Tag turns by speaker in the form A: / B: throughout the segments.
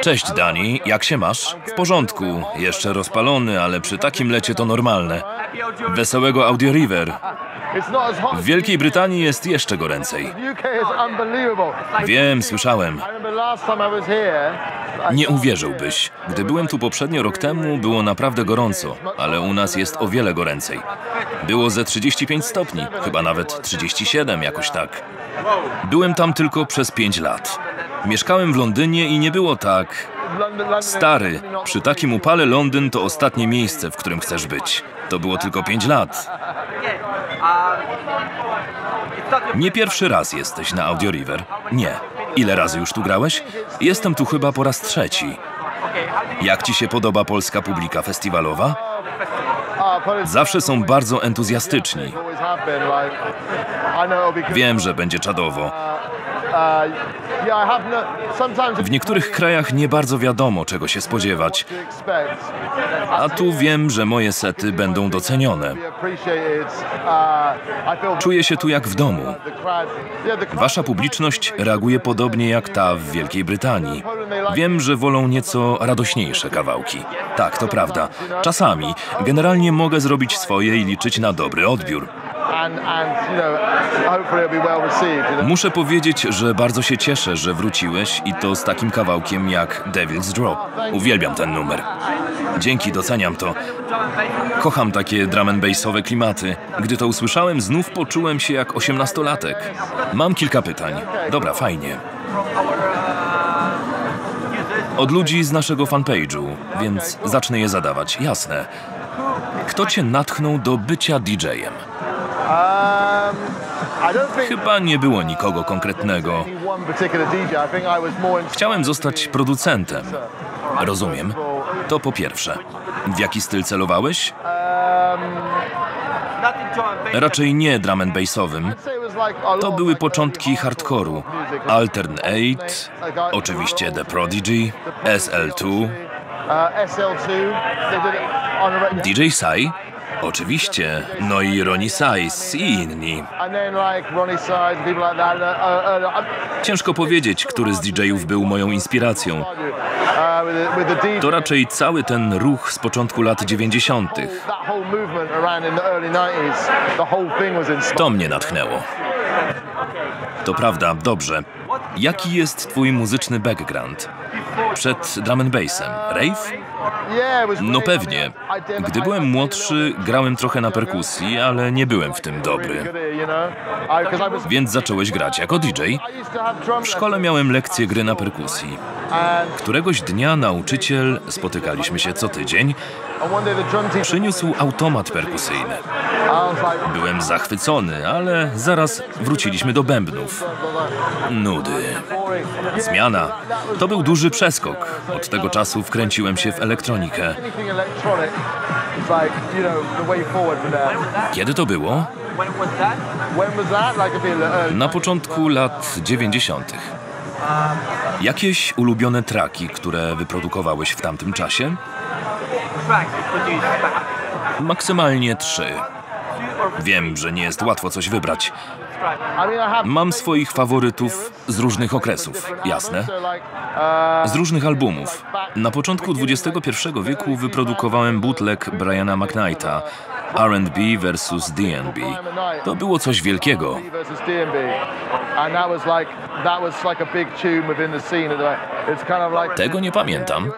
A: Cześć Dani, jak się masz? W porządku, jeszcze rozpalony, ale przy takim lecie to normalne. Wesołego Audio River. W Wielkiej Brytanii jest jeszcze goręcej. Wiem, słyszałem. Nie uwierzyłbyś. Gdy byłem tu poprzednio rok temu, było naprawdę gorąco, ale u nas jest o wiele goręcej. Było ze 35 stopni, chyba nawet 37, jakoś tak. Byłem tam tylko przez 5 lat. Mieszkałem w Londynie i nie było tak. Stary, przy takim upale Londyn to ostatnie miejsce, w którym chcesz być. To było tylko 5 lat. Nie pierwszy raz jesteś na Audio River. Nie. Ile razy już tu grałeś? Jestem tu chyba po raz trzeci. Jak ci się podoba polska publika festiwalowa? Zawsze są bardzo entuzjastyczni. Wiem, że będzie czadowo. W niektórych krajach nie bardzo wiadomo, czego się spodziewać. A tu wiem, że moje sety będą docenione. Czuję się tu jak w domu. Wasza publiczność reaguje podobnie jak ta w Wielkiej Brytanii. Wiem, że wolą nieco radośniejsze kawałki. Tak, to prawda. Czasami. Generalnie mogę zrobić swoje i liczyć na dobry odbiór. Muszę powiedzieć, że bardzo się cieszę, że wróciłeś i to z takim kawałkiem jak Devil's Drop. Uwielbiam ten numer. Dzięki, doceniam to. Kocham takie drum and bassowe klimaty. Gdy to usłyszałem, znów poczułem się jak osiemnastolatek. Mam kilka pytań. Dobra, fajnie. Od ludzi z naszego fanpage'u, więc zacznę je zadawać. Jasne. Kto cię natchnął do bycia DJ-em? Chyba nie było nikogo konkretnego. Chciałem zostać producentem. Rozumiem. To po pierwsze. W jaki styl celowałeś? Raczej nie drum and bassowym. To były początki hardkoru. Altern 8, oczywiście The Prodigy, SL2, DJ Sai, Oczywiście, no i Ronnie Size i inni. Ciężko powiedzieć, który z DJ-ów był moją inspiracją. To raczej cały ten ruch z początku lat 90. To mnie natchnęło. To prawda, dobrze. Jaki jest twój muzyczny background? Przed drum and bassem. Rave? No pewnie. Gdy byłem młodszy, grałem trochę na perkusji, ale nie byłem w tym dobry. Więc zacząłeś grać jako DJ? W szkole miałem lekcję gry na perkusji. Któregoś dnia nauczyciel, spotykaliśmy się co tydzień, przyniósł automat perkusyjny. Byłem zachwycony, ale zaraz wróciliśmy do bębnów. Nudy. Zmiana. To był duży przeskok. Od tego czasu wkręciłem się w elektronikę. Kiedy to było? Na początku lat 90. Jakieś ulubione traki, które wyprodukowałeś w tamtym czasie? Maksymalnie trzy. Wiem, że nie jest łatwo coś wybrać. Mam swoich faworytów z różnych okresów, jasne? Z różnych albumów. Na początku XXI wieku wyprodukowałem bootleg Briana McKnighta, R&B versus D&B. To było coś wielkiego. Tego nie pamiętam.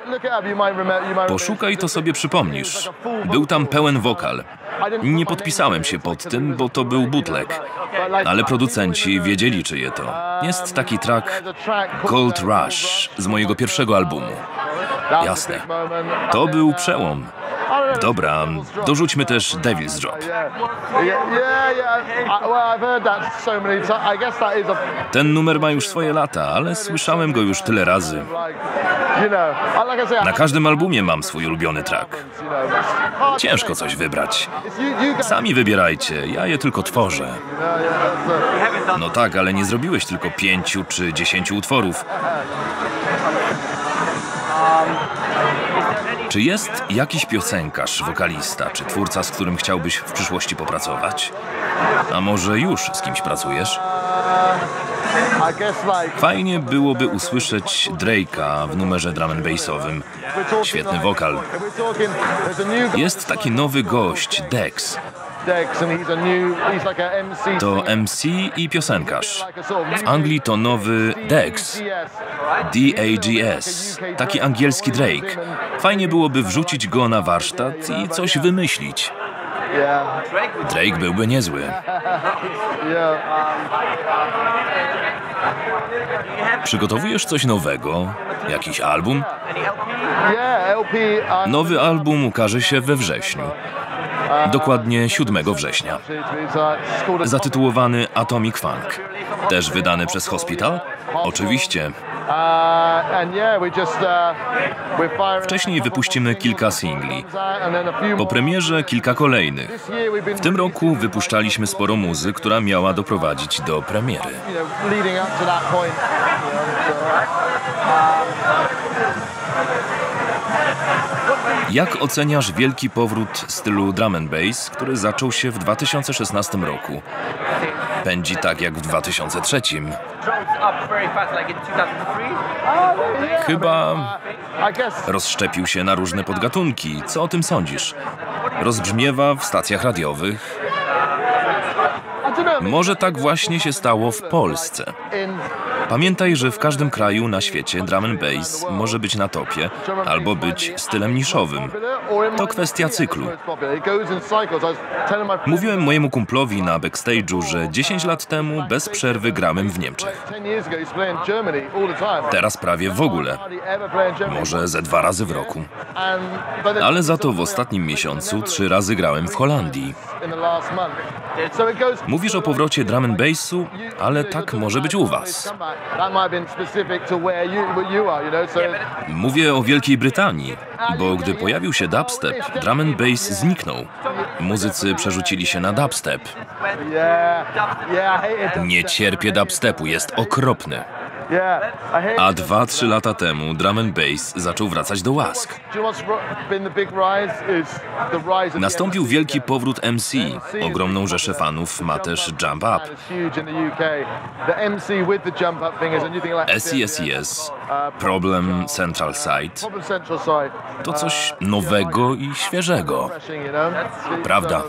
A: Poszukaj, to sobie przypomnisz. Był tam pełen wokal. Nie podpisałem się pod tym, bo to był bootleg. Ale producenci wiedzieli, czyje to. Jest taki track Gold Rush z mojego pierwszego albumu. Jasne. To był przełom. Dobra, dorzućmy też Devil's Drop. Ten numer ma już swoje lata, ale słyszałem go już tyle razy. Na każdym albumie mam swój ulubiony track. Ciężko coś wybrać. Sami wybierajcie, ja je tylko tworzę. No tak, ale nie zrobiłeś tylko pięciu czy dziesięciu utworów. Czy jest jakiś piosenkarz, wokalista czy twórca, z którym chciałbyś w przyszłości popracować? A może już z kimś pracujesz? Fajnie byłoby usłyszeć Drake'a w numerze drum and bassowym. Świetny wokal.
B: A
A: Jest taki nowy gość, Dex.
B: A a.
A: To MC i piosenkarz.
B: a
A: W Anglii to nowy Dex. D-A-G-S. Taki angielski Drake. Fajnie byłoby wrzucić go na warsztat i coś wymyślić. Drake byłby niezły. Przygotowujesz coś nowego? Jakiś album?
B: Uh,
A: Nowy album ukaże się we wrześniu. Dokładnie 7 września.
B: uh,
A: Zatytułowany Atomic Funk. Też wydany przez Hospital? Oczywiście.
B: Uh, uh,
A: Wcześniej wypuścimy kilka singli.
B: few
A: Po premierze kilka kolejnych. W tym roku wypuszczaliśmy sporo muzy, która miała doprowadzić do premiery.
B: so,
A: Jak oceniasz wielki powrót stylu drum and bass, który zaczął się w 2016 roku? Pędzi tak jak w 2003.
C: drones up very fast, like in 2003.
B: yeah,
A: Chyba rozszczepił się na różne podgatunki. Co o tym sądzisz? Rozbrzmiewa w stacjach radiowych. Może tak właśnie się stało w Polsce. Pamiętaj, że w każdym kraju na świecie drum and bass może być na topie albo być stylem niszowym. To kwestia cyklu. Mówiłem mojemu kumplowi na backstage'u, że 10 lat temu bez przerwy grałem w Niemczech. Teraz prawie w ogóle. Może ze dwa razy w roku. Ale za to w ostatnim miesiącu trzy razy grałem w Holandii. Mówisz o powrocie drum and bassu, ale tak może być u was. Mówię o Wielkiej Brytanii, bo gdy pojawił się dubstep, drum and bass zniknął. Muzycy przerzucili się na dubstep. Nie cierpię dubstepu, jest okropny. A dwa, trzy lata temu drum and bass zaczął wracać do łask. Nastąpił wielki powrót MC. Ogromną rzeszę fanów ma też Jump Up. SESES, Problem Central Side to coś nowego i świeżego. Prawda.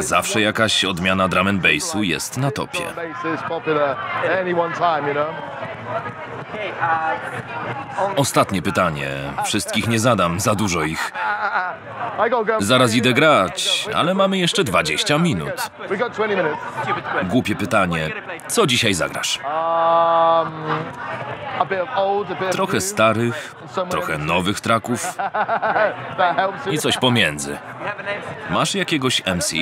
A: Zawsze jakaś odmiana drum and bassu jest na topie. Ostatnie pytanie. Wszystkich nie zadam, za dużo ich. Zaraz idę grać, ale mamy jeszcze 20 minut.
B: We got 20 minutes.
A: Głupie pytanie. Co dzisiaj zagrasz? Trochę starych, trochę nowych traków i coś pomiędzy. Masz jakiegoś MC?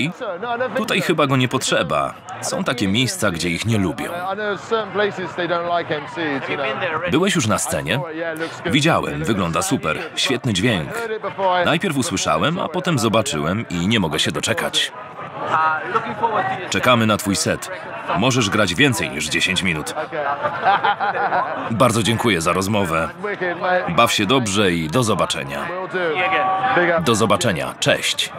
A: Tutaj chyba go nie potrzeba. Są takie miejsca, gdzie ich nie lubią. Byłeś już na scenie? Widziałem, wygląda super. Świetny dźwięk. Najpierw usłyszałem, a potem zobaczyłem i nie mogę się doczekać. Czekamy na twój set. Możesz grać więcej niż 10 minut. Bardzo dziękuję za rozmowę. Baw się dobrze i do zobaczenia. Do zobaczenia. Cześć.